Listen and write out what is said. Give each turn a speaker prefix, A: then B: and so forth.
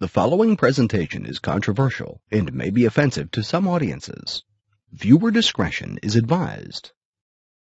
A: The following presentation is controversial and may be offensive to some audiences. Viewer discretion is advised.